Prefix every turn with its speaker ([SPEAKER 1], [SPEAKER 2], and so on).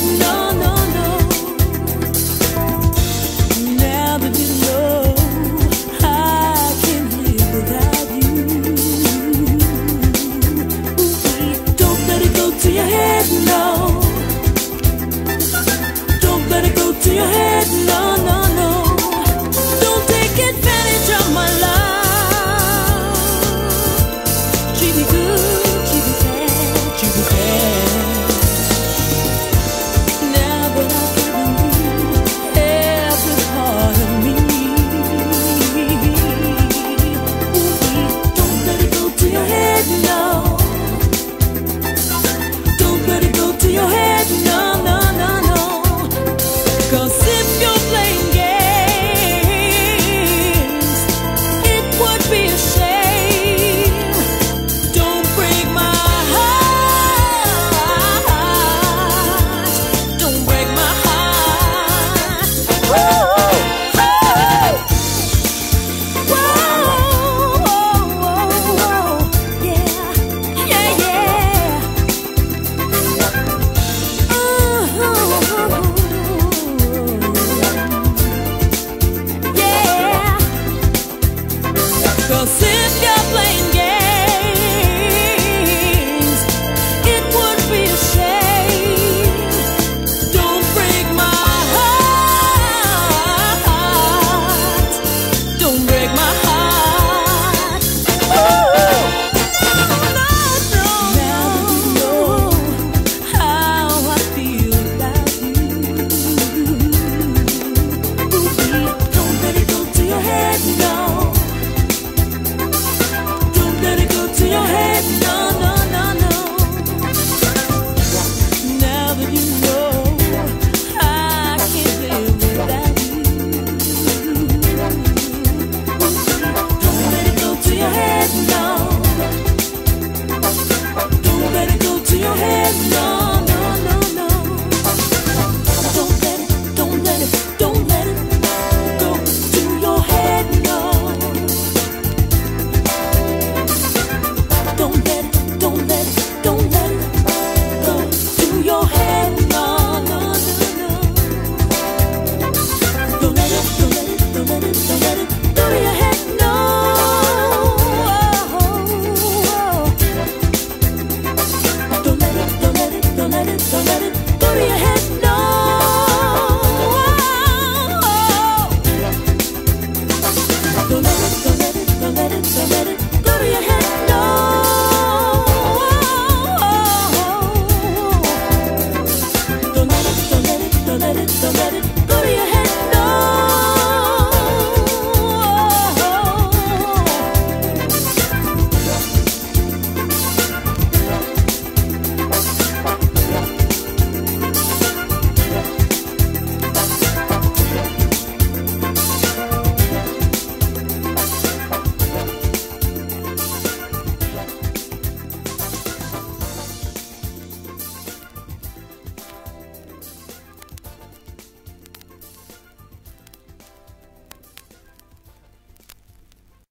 [SPEAKER 1] no